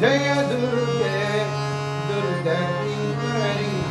जय दुर्गे दुर्गति परिहारी